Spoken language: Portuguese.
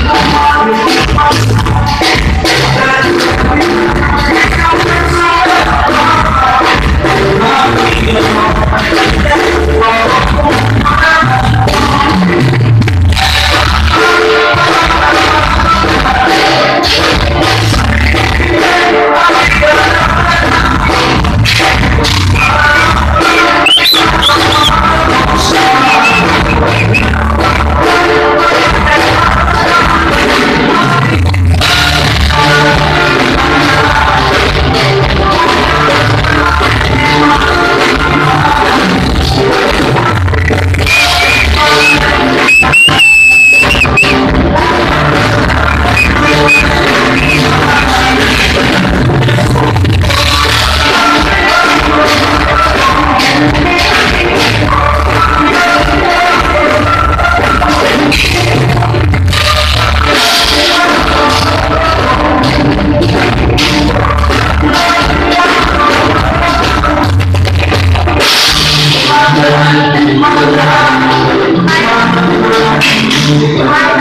Thank Amém.